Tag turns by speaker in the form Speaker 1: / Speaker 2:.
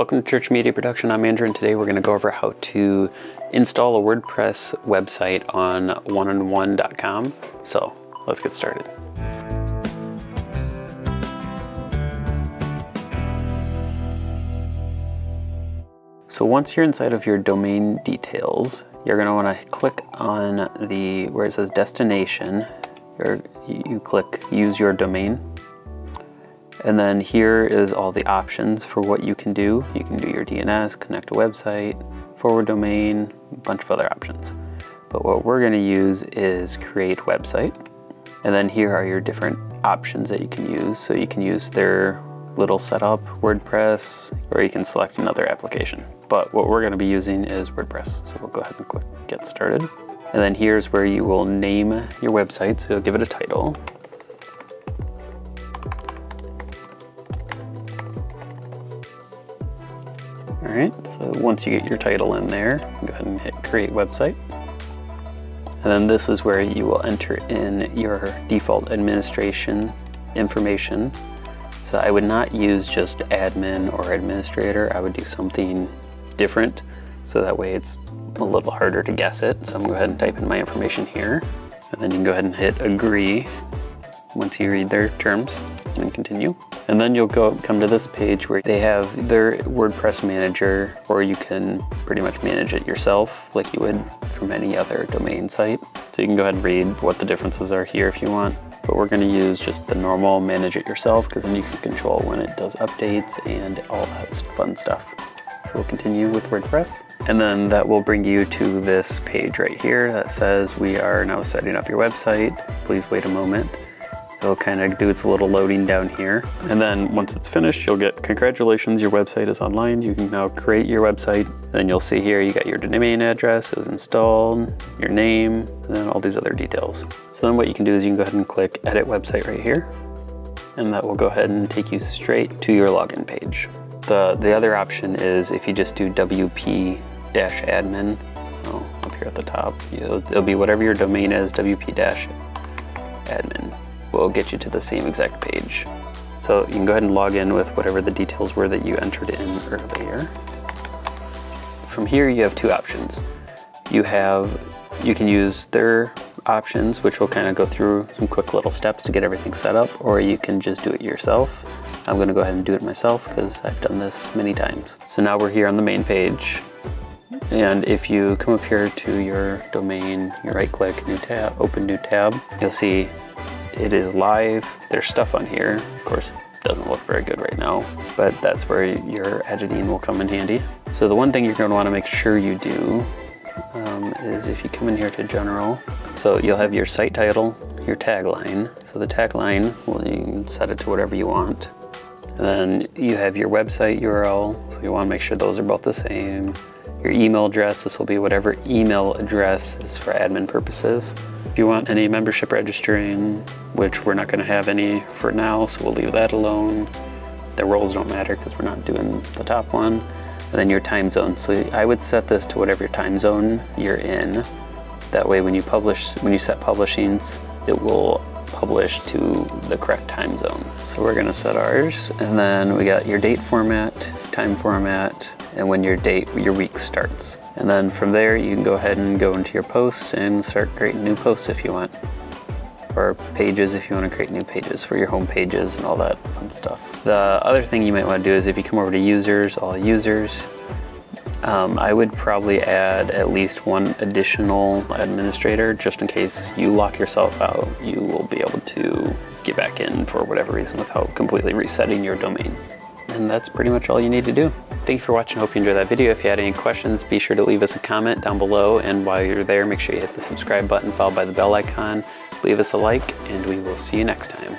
Speaker 1: Welcome to Church Media Production. I'm Andrew and today we're going to go over how to install a WordPress website on oneandone.com. So let's get started. So once you're inside of your domain details, you're going to want to click on the where it says destination. Or you click use your domain. And then here is all the options for what you can do. You can do your DNS, connect a website, forward domain, a bunch of other options. But what we're going to use is create website. And then here are your different options that you can use. So you can use their little setup, WordPress, or you can select another application. But what we're going to be using is WordPress. So we'll go ahead and click get started. And then here's where you will name your website. So you'll give it a title. All right, so once you get your title in there, go ahead and hit create website. And then this is where you will enter in your default administration information. So I would not use just admin or administrator. I would do something different. So that way it's a little harder to guess it. So I'm gonna go ahead and type in my information here. And then you can go ahead and hit agree once you read their terms and continue. And then you'll go come to this page where they have their WordPress manager or you can pretty much manage it yourself like you would from any other domain site. So you can go ahead and read what the differences are here if you want. But we're gonna use just the normal manage it yourself because then you can control when it does updates and all that fun stuff. So we'll continue with WordPress. And then that will bring you to this page right here that says we are now setting up your website. Please wait a moment. It'll kind of do its little loading down here. And then once it's finished, you'll get congratulations, your website is online. You can now create your website. Then you'll see here, you got your domain address, it was installed, your name, and then all these other details. So then what you can do is you can go ahead and click edit website right here. And that will go ahead and take you straight to your login page. The, the other option is if you just do wp-admin, so up here at the top, it'll be whatever your domain is, wp-admin will get you to the same exact page. So you can go ahead and log in with whatever the details were that you entered in earlier. From here you have two options. You have, you can use their options, which will kind of go through some quick little steps to get everything set up, or you can just do it yourself. I'm gonna go ahead and do it myself because I've done this many times. So now we're here on the main page. And if you come up here to your domain, you right click, new tab, open new tab, you'll see it is live. There's stuff on here. Of course, it doesn't look very good right now, but that's where your editing will come in handy. So the one thing you're gonna wanna make sure you do um, is if you come in here to general, so you'll have your site title, your tagline. So the tagline, well, you can set it to whatever you want. And then you have your website URL, so you wanna make sure those are both the same. Your email address, this will be whatever email address is for admin purposes. You want any membership registering, which we're not gonna have any for now, so we'll leave that alone. The roles don't matter because we're not doing the top one. And then your time zone. So I would set this to whatever time zone you're in. That way when you publish, when you set publishings, it will publish to the correct time zone. So we're gonna set ours. And then we got your date format, time format, and when your date, your week starts. And then from there, you can go ahead and go into your posts and start creating new posts if you want. Or pages if you want to create new pages for your home pages and all that fun stuff. The other thing you might want to do is if you come over to users, all users, um, I would probably add at least one additional administrator just in case you lock yourself out. You will be able to get back in for whatever reason without completely resetting your domain. And that's pretty much all you need to do. Thank you for watching. Hope you enjoyed that video. If you had any questions, be sure to leave us a comment down below. And while you're there, make sure you hit the subscribe button followed by the bell icon. Leave us a like, and we will see you next time.